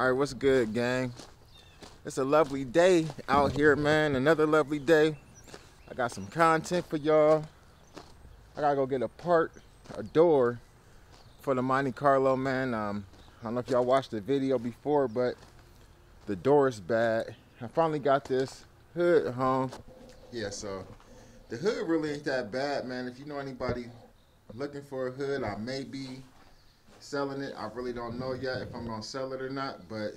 All right, what's good, gang? It's a lovely day out here, man. Another lovely day. I got some content for y'all. I gotta go get a part, a door for the Monte Carlo, man. Um, I don't know if y'all watched the video before, but the door is bad. I finally got this hood home. Yeah, so the hood really ain't that bad, man. If you know anybody looking for a hood, I may be selling it. I really don't know yet if I'm gonna sell it or not, but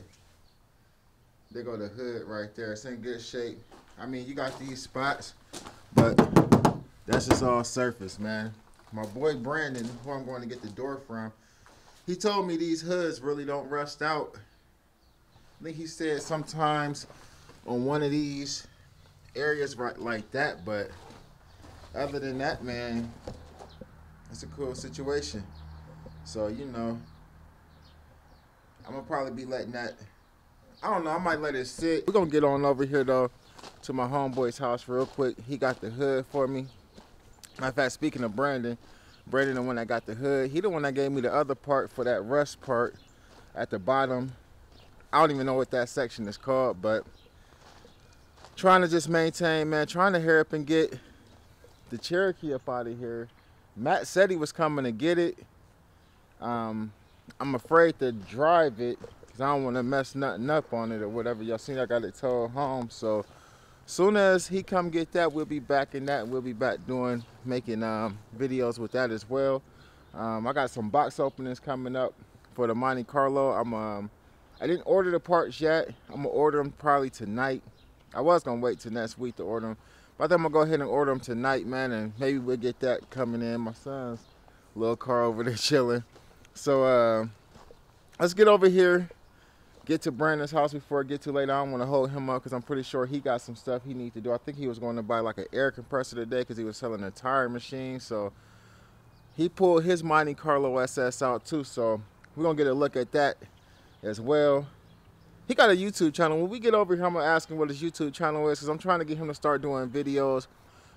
they go the hood right there. It's in good shape. I mean, you got these spots, but that's just all surface, man. My boy Brandon, who I'm going to get the door from, he told me these hoods really don't rust out. I think he said sometimes on one of these areas right like that, but other than that, man, it's a cool situation. So you know, I'm gonna probably be letting that. I don't know. I might let it sit. We're gonna get on over here though to my homeboy's house real quick. He got the hood for me. Matter of fact, speaking of Brandon, Brandon the one that got the hood. He the one that gave me the other part for that rust part at the bottom. I don't even know what that section is called, but trying to just maintain, man. Trying to hurry up and get the Cherokee up out of here. Matt said he was coming to get it. Um, I'm afraid to drive it because I don't want to mess nothing up on it or whatever. Y'all seen I got it towed home. So soon as he come get that, we'll be back in that. We'll be back doing, making um, videos with that as well. Um, I got some box openings coming up for the Monte Carlo. I'm, um, I didn't order the parts yet. I'm gonna order them probably tonight. I was gonna wait till next week to order them, but I I'm gonna go ahead and order them tonight, man, and maybe we'll get that coming in. My son's little car over there chilling. So uh, let's get over here, get to Brandon's house before I get too late. I don't want to hold him up because I'm pretty sure he got some stuff he needs to do. I think he was going to buy like an air compressor today because he was selling a tire machine. So he pulled his Monte Carlo SS out too. So we're gonna get a look at that as well. He got a YouTube channel. When we get over here, I'm gonna ask him what his YouTube channel is because I'm trying to get him to start doing videos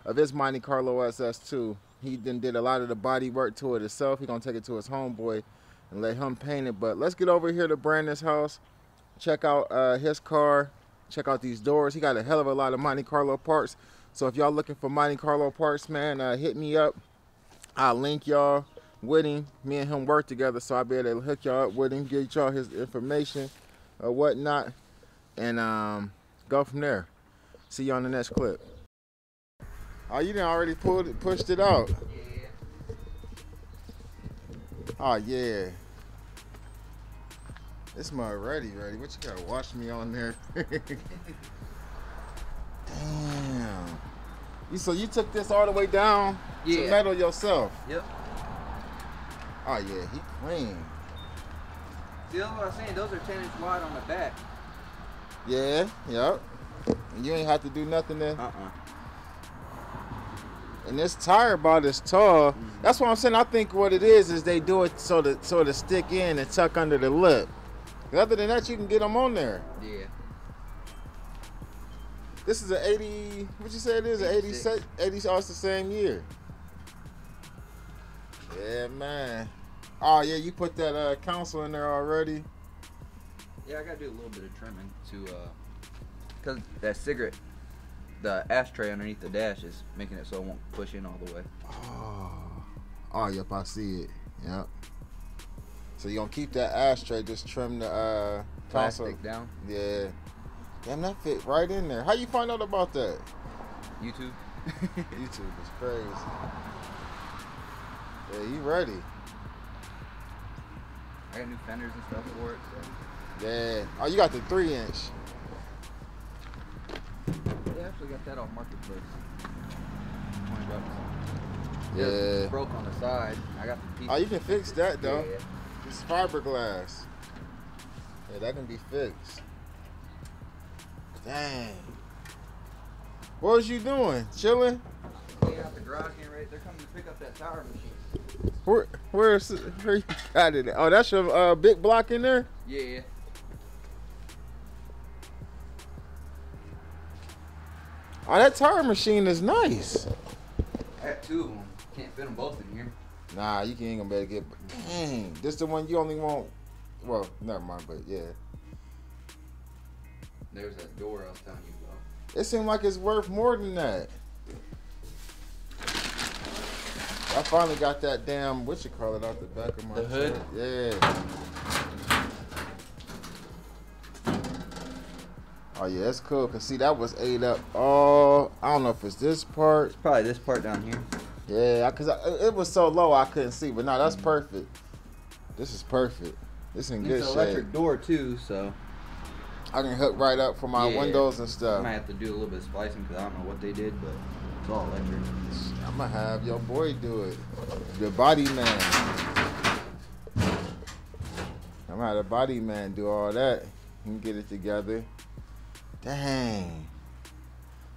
of his Monte Carlo SS too. He then did a lot of the body work to it himself. He gonna take it to his homeboy and let him paint it. But let's get over here to Brandon's house. Check out uh, his car. Check out these doors. He got a hell of a lot of Monte Carlo parts. So if y'all looking for Monte Carlo parts, man, uh, hit me up. I'll link y'all with him. Me and him work together, so I'll be able to hook y'all up with him, get y'all his information or whatnot, and um, go from there. See you on the next clip. Oh, you done already pulled it, pushed it out. Yeah. Oh yeah. It's my ready, ready. What you gotta watch me on there? Damn. You so you took this all the way down to metal yourself. Yep. Oh yeah, he clean. See, that's what I was saying. Those are 10 inch wide on the back. Yeah, yep. And you ain't have to do nothing there. Uh-uh. And this tire about as tall. That's what I'm saying. I think what it is is they do it so to so to stick in and tuck under the lip. Other than that, you can get them on there. Yeah. This is an 80. What you say it is? An 86. 80. 80. Oh, it's the same year. Yeah, man. Oh yeah, you put that uh, console in there already. Yeah, I gotta do a little bit of trimming to, uh, cause that cigarette, the ashtray underneath the dash is making it so it won't push in all the way. Oh, oh yep, I see it. Yep. So you gonna keep that ashtray? Just trim the uh, console. Plastic down. Yeah. Damn, that fit right in there. How you find out about that? YouTube. YouTube is crazy. Yeah, you ready? I got new fenders and stuff for it. So. Yeah. Oh, you got the three inch. Actually got that off marketplace. Twenty bucks. Yeah. It's broke on the side. I got the piece. Oh, you can fix that though. Yeah. It's fiberglass. Yeah, that can be fixed. Dang. What was you doing? Chilling? Clean out the garage getting ready. They're coming to pick up that tire machine. Where, where's where you got it? at? Oh, that's your uh, big block in there. Yeah. Oh, that tire machine is nice. I got two of them. Can't fit them both in here. Nah, you ain't gonna better get. Dang, this the one you only want. Well, never mind, but yeah. There's that door I was telling you about. It seemed like it's worth more than that. I finally got that damn what you call it out the back of my The hood? truck. Yeah. Oh yeah, that's cool. Cause see, that was ate up. Oh, I don't know if it's this part. It's probably this part down here. Yeah, cause I, it was so low I couldn't see. But no, that's perfect. This is perfect. This in good shape. It's an electric door too, so I can hook right up for my Yeah. windows and stuff. I might have to do a little bit of splicing because I don't know what they did, but it's all electric. I'm gonna have your boy do it. The body man. I'm gonna have the body man do all that. He can get it together. Dang.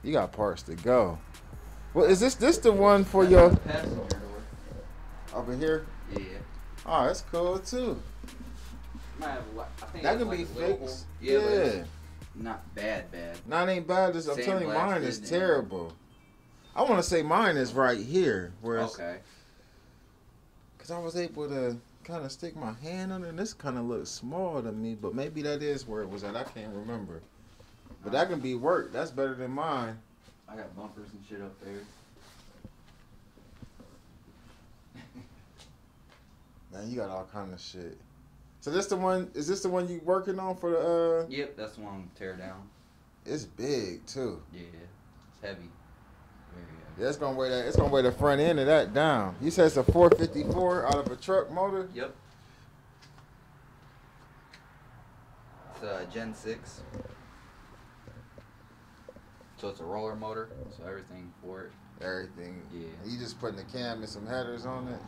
You got parts to go. Well, is this this the one for your over here? Yeah. Oh, that's cool too. Might have, a li- I think That like be fixed. Yeah, Yeah. not bad, bad. It ain't bad. This, I'm telling you, mine is terrible. I want to say mine is right here, where Okay. Cause I was able to kind of stick my hand under, and this kind of looks small to me, but maybe that is where it was at. I can't remember. But that can be work. That's better than mine. I got bumpers and shit up there. Man, you got all kind of shit. So this the one? Is this the one you working on for the? uh Yep, that's the one tear down. It's big too. Yeah, it's heavy. Yeah, it's gonna weigh that. It's gonna weigh the front end of that down. You said it's a 454 out of a truck motor. Yep. It's a Gen 6. So it's a roller motor, so everything for it. Everything. Yeah. You just putting the cam and some headers on it.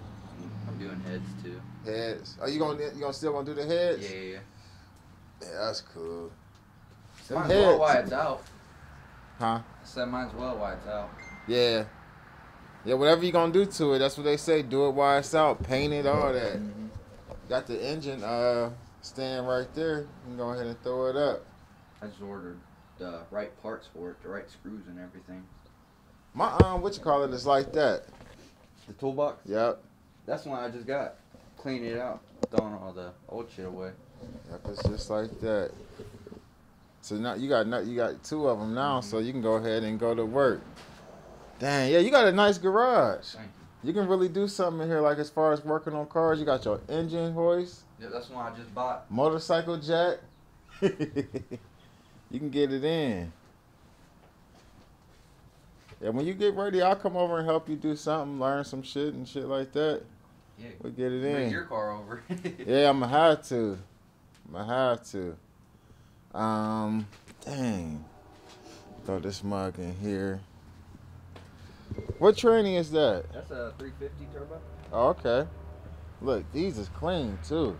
I'm doing heads too. Heads. Are you gonna you gonna still gonna do the heads? Yeah, yeah, yeah. That's cool. Them Mine's well heads. why it's out. Huh? I said mine's well why it's out. Yeah. Yeah, whatever you gonna do to it, that's what they say. Do it while it's out. Paint it, all that. Mhm. Got the engine uh stand right there. You can go ahead and throw it up. I just ordered the right parts for it, the right screws and everything. My um, what you call it is like that. The toolbox? Yep. That's one I just got. Cleaning it out, throwing all the old shit away. Yep, it's just like that. So now you got you got two of them now, so you can go ahead and go to work. Dang, yeah, you got a nice garage. Thank You can really do something in here, like as far as working on cars. You got your engine hoist. Yeah, that's one I just bought. motorcycle jack. you can get it in. Yeah, when you get ready, I'll come over and help you do something, learn some shit and shit like that. Yeah. We get it Bring in. your car over. Yeah, I'ma have to. I'ma have to. Um, dang. Throw this mug in here. What training is that? That's a 350 turbo. Oh, okay. Look, these is clean too.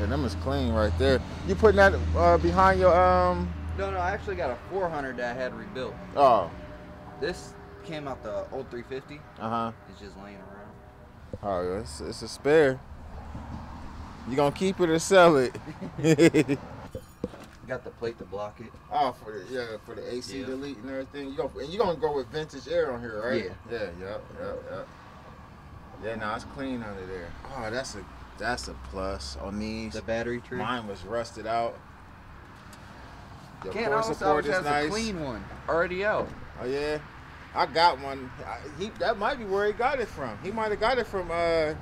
Yeah, them is clean right there. You putting that uh, behind your um? No, no, I actually got a 400 that I had rebuilt. Oh, This came out the old 350. uh huh. It's just laying around. Oh, it's, it's a spare. You gonna keep it or sell it? Got the plate to block it. oh, for the yeah, for the AC Yeah. delete and everything. You gonna and you gonna go with vintage air on here, right? Yeah. Yeah. Yep. Yep. Yep. Yeah. No, it's clean under there. Oh, that's a that's a plus on these. The battery tree. Mine was rusted out. The Can't core support is has nice. a clean one already out. Oh yeah, I got one. I, he that might be where he got it from. He might have got it from uh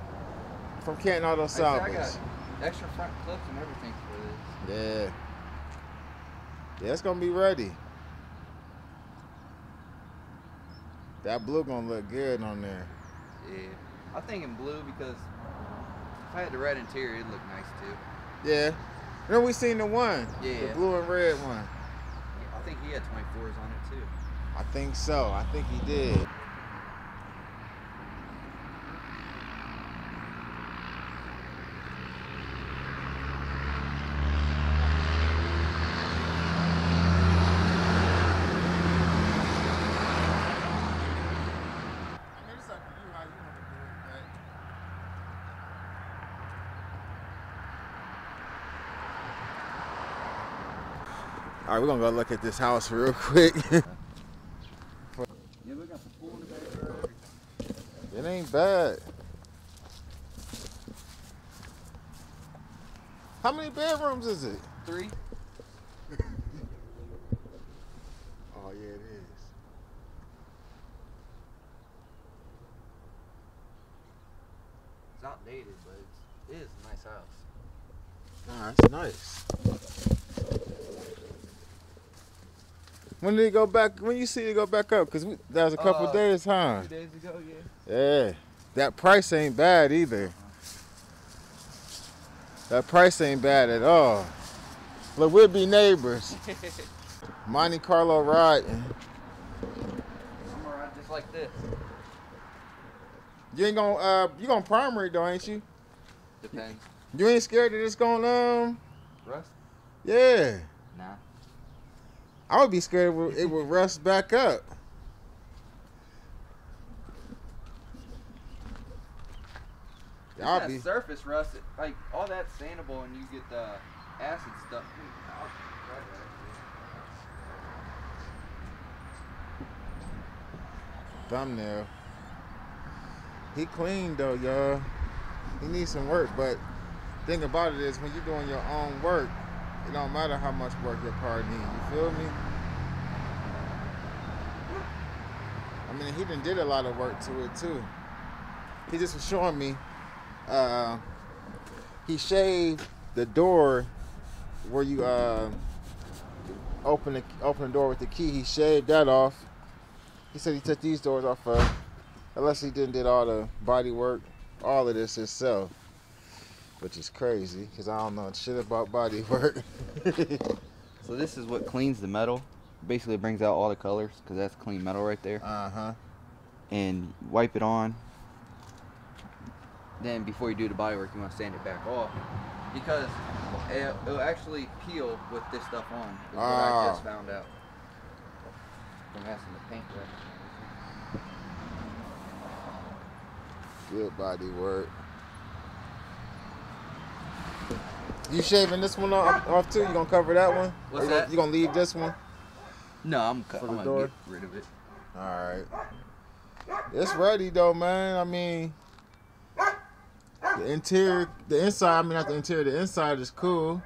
from Canton Auto I said I Salvage. got extra front clips and everything for this. Yeah. Yeah, it's gonna be ready. That blue gonna look good on there. Yeah. I'm thinking blue because if I had the red interior, it'd look nice too. Yeah. Remember we seen the one? Yeah. The blue and red one. Yeah, I think he had 24s on it too. I think so. I think he did. All right, we're gonna go look at this house real quick. It ain't bad. How many bedrooms is it? Three. Oh yeah, it is. It's outdated, but it's, it is a nice house. Nah, it's nice. When did it go back? When you see it go back up? Cause we, that was a couple Uh, days, huh? Two days ago, yeah. Yeah. That price ain't bad either. That price ain't bad at all. Look, we'll be neighbors. Monte Carlo riding. I'm alright just like this. You ain't gonna uh you gonna primary though, ain't you? Depends. You ain't scared that it's gonna um Rust? yeah. Nah. I would be scared it would, it would rust back up. I'll that be surface rust, like all that sandable and you get the acid stuff. I'll try that. thumbnail. He clean though, y'all. He needs some work, but thing about it is when you're doing your own work, it don't matter how much work your car needs. You feel me? I mean, he done did a lot of work to it too. He just was showing me. Uh, he shaved the door where you uh, open the open the door with the key. He shaved that off. He said he took these doors off uh unless he didn't did all the body work, all of this himself. Which is crazy, because I don't know shit about body work. So this is what cleans the metal. Basically, it brings out all the colors because that's clean metal right there. uh-huh. And wipe it on. Then before you do the body work, you want to sand it back off because it, it'll actually peel with this stuff on. Is what I Ah. just found out from asking the paint rep. Good body work. You shaving this one off, off too? You gonna cover that one? What's you gonna- that? You gonna leave this one? No, I'm, cut, I'm the gonna door? get rid of it. All right. It's ready though, man. I mean, the interior, the inside. I mean, not the interior. The inside is cool.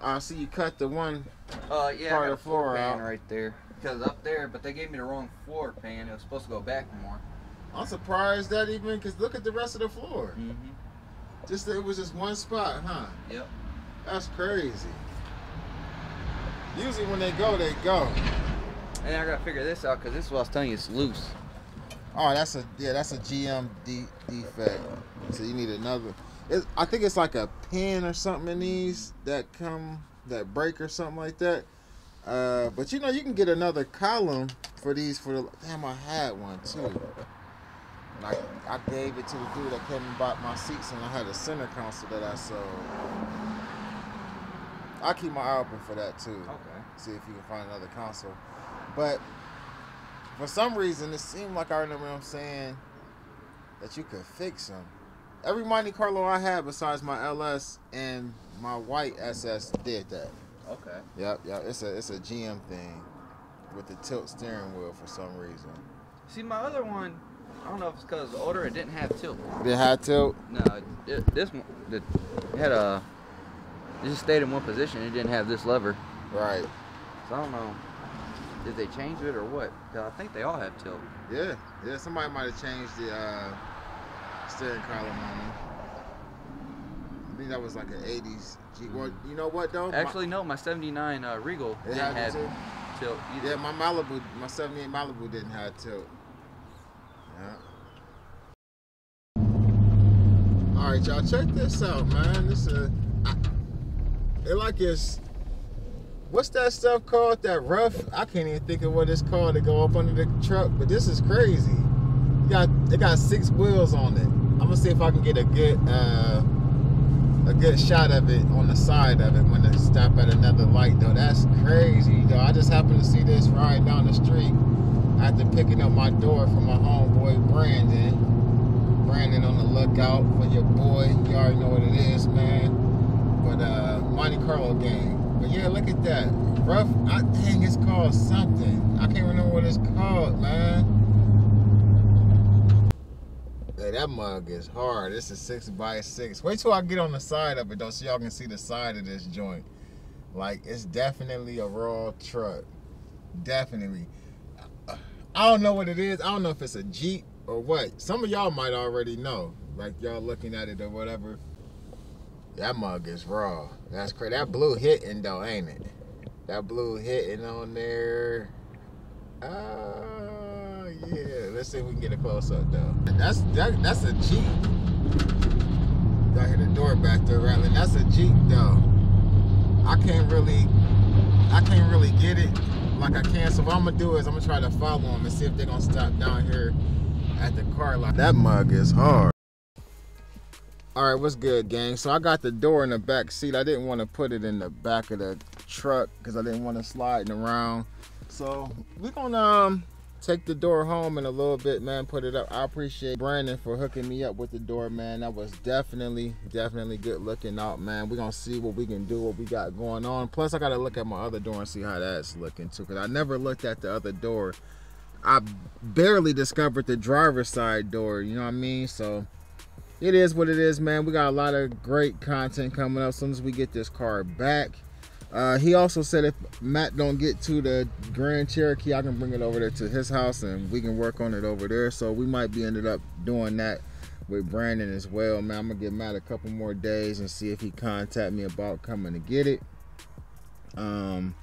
I see you cut the one. Uh, yeah, Part of the floor floor pan out. right there. Because up there, but they gave me the wrong floor pan. It was supposed to go back more. I'm surprised that even because look at the rest of the floor. Mm-hmm. Just it was just one spot, huh? Yep. That's crazy. Usually when they go, they go. And I gotta figure this out because this is what I was telling you. It's loose. Oh, that's a yeah, that's a GM de- defect. So you need another. It, I think it's like a pin or something in these that come that break or something like that. Uh, but you know you can get another column for these for the. Damn, I had one too. And I I gave it to the dude that came and bought my seats, and I had a center console that I sold. I'll keep my eye open for that too Okay. see if you can find another console. But for some reason, it seemed like I remember him saying that you could fix them. Every Monte Carlo I had, besides my LS and my white SS, did that. Okay. Yep, yep. It's a it's a GM thing with the tilt steering wheel for some reason. See, my other one, I don't know if it's because older, it didn't have tilt. It had tilt. No, it, this one, it had a, it just stayed in one position. It didn't have this lever. Right. So I don't know. Did they change it or what? Cause I think they all have tilt. Yeah. Yeah. Somebody might have changed the uh, steering column on them. I think that was like an '80s G. Well, you know what though? My- Actually, no, my 79 uh, Regal It didn't have too? tilt either. Yeah, my Malibu, my '78 Malibu didn't have tilt. All right, y'all, check this out, man. This is, I, it like it's, what's that stuff called? That rough? I can't even think of what it's called to go up under the truck. But this is crazy. Got, it got six wheels on it. I'm gonna see if I can get a good, uh, a good shot of it on the side of it when they stop at another light though. That's crazy though. I just happened to see this riding down the street after picking up my door from my homeboy Brandon. Brandon on the lookout for your boy. You already know what it is, man. But uh Monte Carlo game. But yeah, look at that. Rough I dang it's called something. I can't remember what it's called, man. Hey, that mug is hard. This is six by six. Wait till I get on the side of it though, so y'all can see the side of this joint. Like it's definitely a raw truck. Definitely. I don't know what it is. I don't know if it's a Jeep or what. Some of y'all might already know. Like y'all looking at it or whatever. That mug is raw. That's crazy. That blue hitting though, ain't it? That blue hitting on there. Uh, yeah. Let's see if we can get a close up though. That's that, that's a Jeep. I hear the door back there rattling. That's a Jeep though. I can't really, I can't really get it like I can. So what I'm gonna do is I'm gonna try to follow them and see if they're gonna stop down here at the car lot. That mug is hard. All right, what's good, gang? So I got the door in the back seat. I didn't want to put it in the back of the truck because I didn't want to slide around. So we're gonna um take the door home in a little bit, man. Put it up. I appreciate Brandon for hooking me up with the door, man. That was definitely, definitely good looking out, man. We're gonna see what we can do, what we got going on. Plus, I gotta look at my other door and see how that's looking too, because I never looked at the other door. I barely discovered the driver's side door, you know what I mean? So it is what it is, man. We got a lot of great content coming up as soon as we get this car back. Uh, he also said if Matt don't get to the Grand Cherokee, I can bring it over there to his house and we can work on it over there. So we might be ended up doing that with Brandon as well, man. I'm gonna give Matt a couple more days and see if he contact me about coming to get it. Um,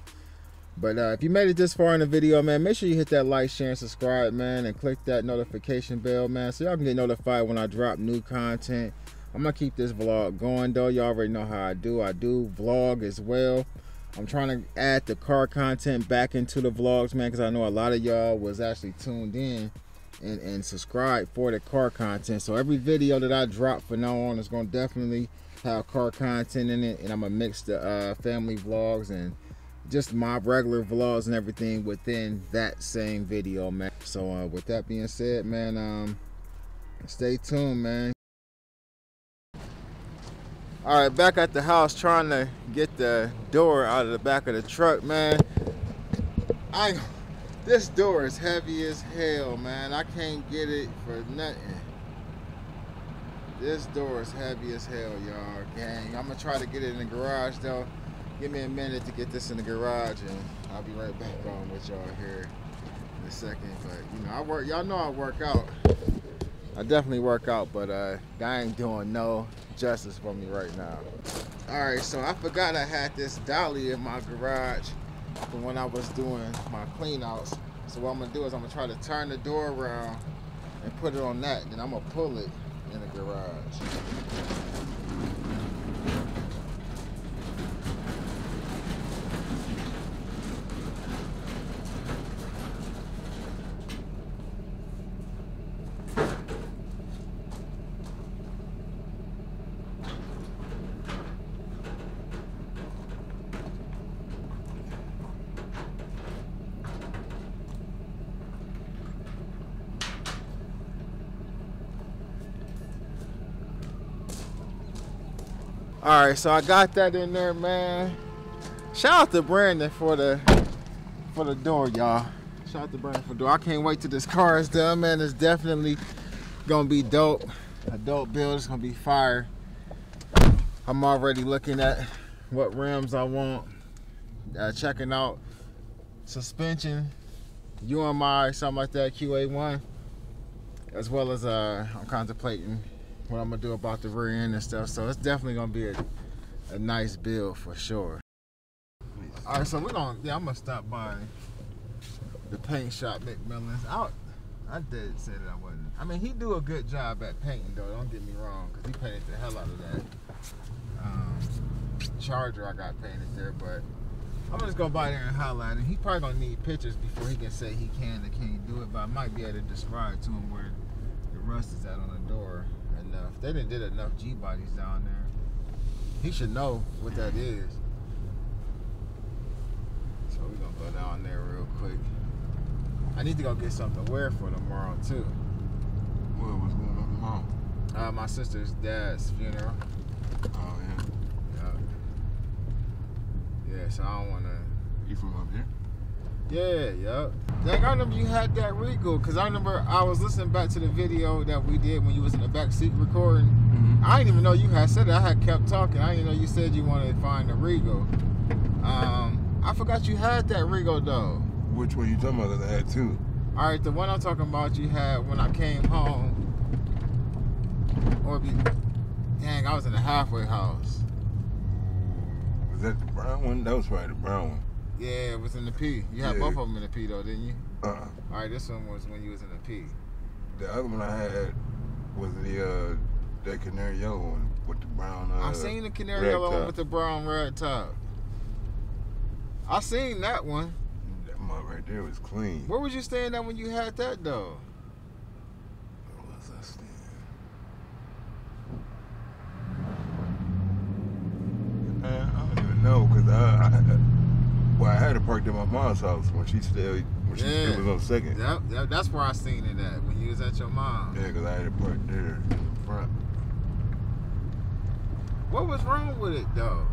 but uh, if you made it this far in the video, man, make sure you hit that like, share, and subscribe, man, and click that notification bell, man, so y'all can get notified when I drop new content. I'm gonna keep this vlog going though. Y'all already know how I do. I do vlog as well. I'm trying to add the car content back into the vlogs, man, because I know a lot of y'all was actually tuned in and, and subscribed for the car content. So every video that I drop from now on is gonna definitely have car content in it, and I'm gonna mix the uh, family vlogs and just my regular vlogs and everything within that same video, man. So uh, with that being said, man, um, stay tuned, man. All right, back at the house trying to get the door out of the back of the truck, man. I this door is heavy as hell, man. I can't get it for nothing. This door is heavy as hell, y'all, gang. I'm gonna try to get it in the garage though. Give me a minute to get this in the garage and I'll be right back on with y'all here in a second. But you know, I work y'all know I work out. I definitely work out, but uh, I ain't doing no justice for me right now. All right, so I forgot I had this dolly in my garage from when I was doing my clean outs. So what I'm gonna do is I'm gonna try to turn the door around and put it on that. Then I'm gonna pull it in the garage. So I got that in there, man. Shout out to Brandon for the for the door, y'all. Shout out to Brandon for the door. I can't wait till this car is done, man. It's definitely gonna be dope. A dope build. It's gonna be fire. I'm already looking at what rims I want. Uh, checking out suspension, UMI, something like that, QA1, as well as uh, I'm contemplating what I'm gonna do about the rear end and stuff. So it's definitely gonna be a, a nice build for sure. All right, so we're gonna yeah, I'm gonna stop by the paint shop McMillan's. I I did say that I wasn't. I mean, he do a good job at painting though. Don't get me wrong, cause he painted the hell out of that um, Charger I got painted there. But I'm just gonna just go by there and highlight it. He probably gonna need pictures before he can say he can or can't do it. But I might be able to describe to him where the rust is at on the door. They didn't did enough G bodies down there. He should know what that is. So we're gonna go down there real quick. I need to go get something to wear for tomorrow too. What was going on tomorrow? Uh, my sister's dad's funeral. Oh yeah. Yeah. Yeah, so I don't wanna You from up here? Yeah, yeah. Like I remember you had that Regal, cause I remember I was listening back to the video that we did when you was in the back seat recording. Mm-hmm. I didn't even know you had said that. I had kept talking. I didn't know you said you wanted to find the Regal. Um, I forgot you had that Regal though. Which one you talking about? 'Cause I had two. All right, the one I'm talking about you had when I came home. Or be, dang, I was in the halfway house. Was that the brown one? That was probably the brown one. Yeah, it was in the P. You had Yeah. both of them in the P though, didn't you? Uh, All right, this one was when you was in the P. the other one I had was the uh, that canary yellow one with the brown. Uh, I seen the canary yellow one with the brown red top. I seen that one. That mug right there was clean. Where was you staying at when you had that though? Where was I staying? I don't even know because I, I, well, I had it parked at my mom's house when she stayed when she Yeah. still was on second. Yep, yep, that's where I seen it at when you was at your mom. Yeah, because I had it parked there in the front. What was wrong with it though?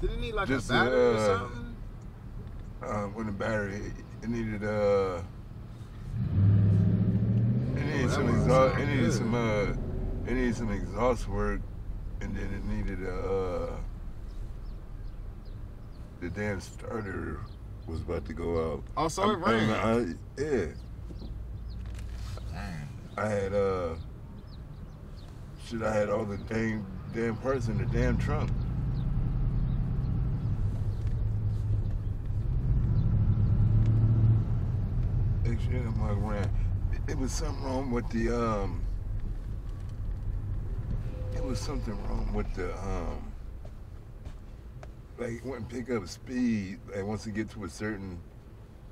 Did it need like Just, a battery or uh, something? Uh, when the battery, it needed uh, it needed that some exhaust, it needed good. some uh, it needed some exhaust work, and then it needed a uh, the damn starter was about to go out. Oh, so it I- I- I- yeah. I had uh, shit, I had all the damn damn parts in the damn trunk. Actually, I'm like, ran. It- It was something wrong with the um. It was something wrong with the um. Like it wouldn't pick up speed. Like once it get to a certain,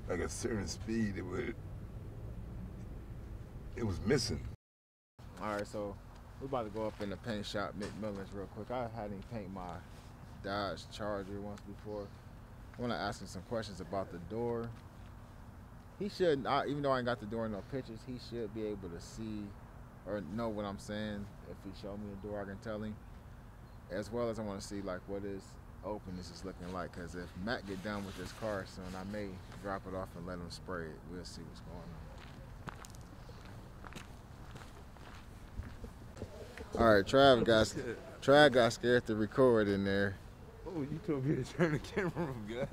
like a certain speed, it would. It was missing. All right, so we're about to go up in the paint shop, McMillan's, real quick. I had him paint my Dodge Charger once before. I want to ask him some questions about the door. He should, I, even though I ain't got the door in no pictures, he should be able to see or know what I'm saying. If he show me a door, I can tell him. As well as I want to see like what his this is looking like. Cause if Matt get done with this car soon, I may drop it off and let him spray it. We'll see what's going on. All right, Trav got Trav got scared to record in there, Oh, you told me to turn the camera on, guy.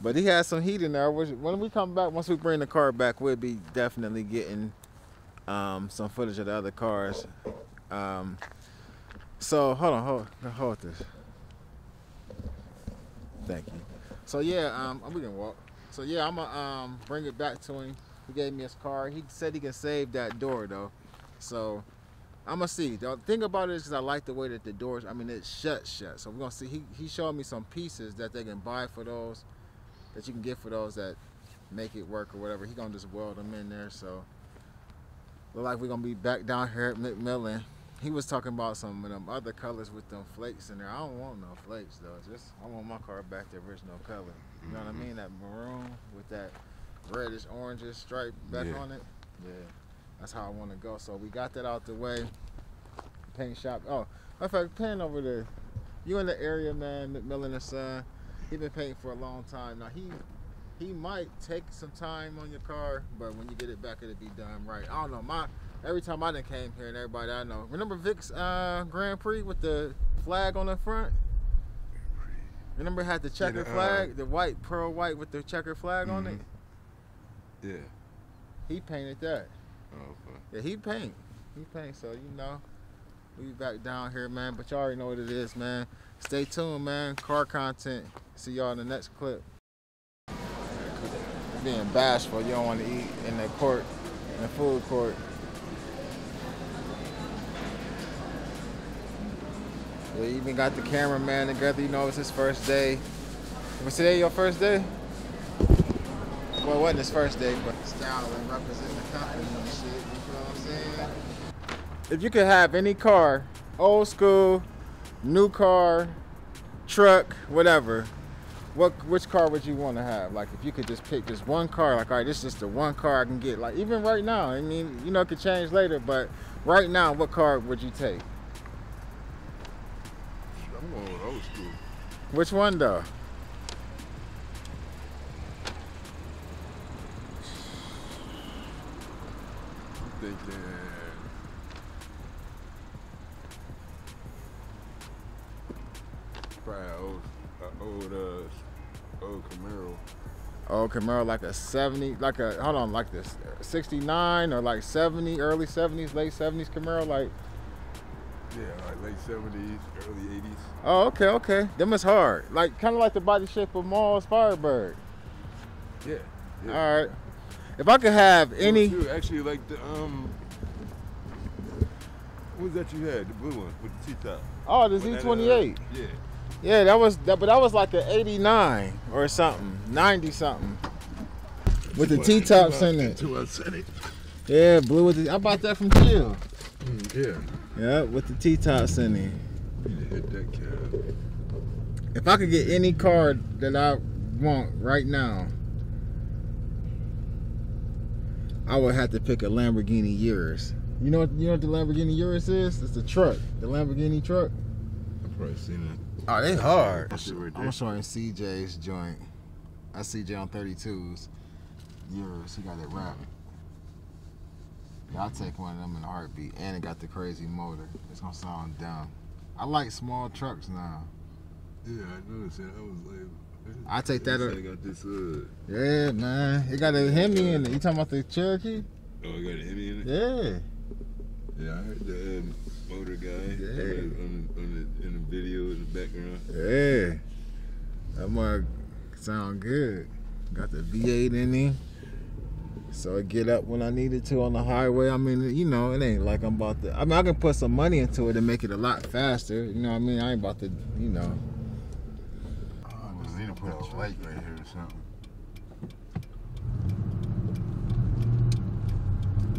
but he had some heat in there. Which, when we come back, once we bring the car back, we'll be definitely getting um, some footage of the other cars. Um, so hold on, hold, hold this. Thank you. So yeah, um, we can walk. So yeah, I'm gonna um, bring it back to him. He gave me his car. He said he can save that door though. So I'm gonna see. The thing about it is I like the way that the doors. I mean, it shut, shut. So we're gonna see. He he showed me some pieces that they can buy for those, that you can get for those that make it work or whatever. He gonna just weld them in there. So look like we're gonna be back down here at McMillan. He was talking about some of them other colors with them flakes in there. I don't want no flakes though. Just I want my car back to original color. You know what I mm-hmm. mean? That maroon with that reddish orangish stripe back Yeah. on it. Yeah, that's how I want to go. So we got that out the way. Paint shop. Oh, of fact, pan over there. You in the area, man? McMillan and Son. He been painting for a long time. Now he he might take some time on your car, but when you get it back, it'll be done right. I don't know. My every time I done came here and everybody I know. Remember Vic's uh, Grand Prix with the flag on the front? Remember it had the checker the, uh, flag, the white pearl white with the checker flag on it. Yeah. He painted that. Oh, okay. Yeah, he paint. He paint. So you know, we back down here, man. But y'all already know what it is, man. Stay tuned, man. Car content. See y'all in the next clip. Being bashful, you don't want to eat in the court, in the food court. We even got the cameraman together. You know, it's his first day. Was today your first day? Well, it wasn't his first day, but style and representing the company and shit. You feel what I'm saying? If you could have any car, old school, new car, truck, whatever, what which car would you want to have? Like, if you could just pick just one car, like, all right, this is the one car I can get. Like, even right now, I mean, you know, it could change later, but right now, what car would you take? middle school. Which one though? I'm thinking. Probably an old, an old, uh, old Camaro. Old Camaro, like a 70, like a, hold on, like this, 69 or like 70, early 70s, late 70s Camaro, like. Yeah, like late seventies, early eighties. oh okay, okay. Them is hard. Like kinda like the body shape of Mars Firebird. Yeah. yeah. Alright. If I could have any Too, actually, like the um, what was that you had? The blue one with the T-top. Oh the that, Z twenty eight. uh, Yeah. Yeah, that was that but that was like an eighty nine or something. Ninety something. With the T tops in it. Two outside it. Yeah, blue with the I bought that from Jill. Mm, yeah. Yeah, with the T tops in it. You need to hit that cab. If I could get any car that I want right now, I would have to pick a Lamborghini Urus. You know what you know what the Lamborghini Urus is? It's the truck, the Lamborghini truck. I've probably seen it. Oh, they hard. Right I'm showing CJ's joint. I see CJ on 32s. Urus, he got it wrapped. I'll take one of them in a heartbeat. And it got the crazy motor. It's gonna sound dumb. I like small trucks now. Yeah, I noticed that. I was like, I take that. I got this. Yeah, man. It got a Hemi in it. You talking about the Cherokee? oh, I got a Hemi in it. Yeah. Yeah, I heard the um, motor guy Yeah. on, the, on the in the video in the background. Yeah. That mug sound good. Got the V8 in it. So I get up when I needed to on the highway. I mean, you know, it ain't like I'm about to. I mean, I can put some money into it and make it a lot faster. You know what I mean? I ain't about to, you know. I was need to put a light right here or something.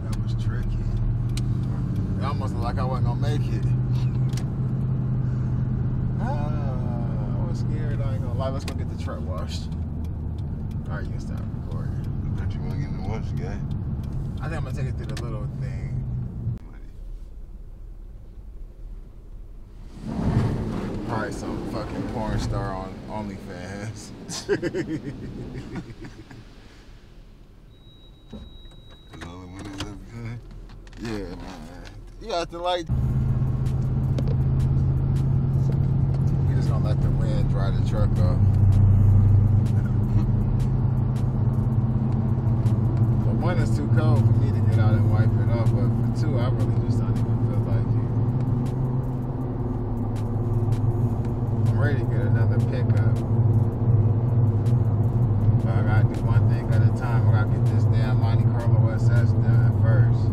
That was tricky. It almost looked like I wasn't gonna make it. Ah, I was scared. I ain't gonna lie. Let's go get the truck washed. All right, you can stop recording. I you want to get in the wash, guy. I think I'm gonna take it through the little thing. Probably some fucking porn star on OnlyFans. Is all the windows up, guy? yeah, man. You acting like we just gonna let the wind dry the truck up. For one, it's too cold for me to get out and wipe it off, but for two, I really just don't even feel like it. I'm ready to get another pickup. But I gotta do one thing at a time. I gotta get this damn Monte Carlo SS done first.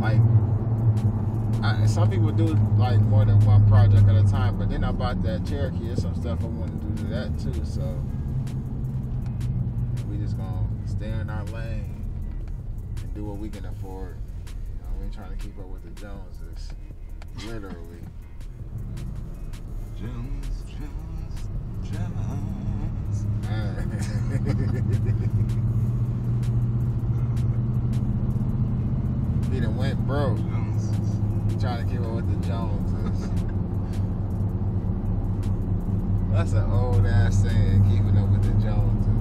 Like, I, some people do like more than one project at a time, but then I bought that Cherokee. There's some stuff I want to do to that too. So we just gonna stay in our lane and do what we can afford. You know, we ain't trying to keep up with the Joneses, literally. Jones, Jones, Jones. he done went broke. Jones. Trying to keep up with the Joneses. That's an old ass saying, keeping up with the Joneses.